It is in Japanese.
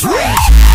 Three!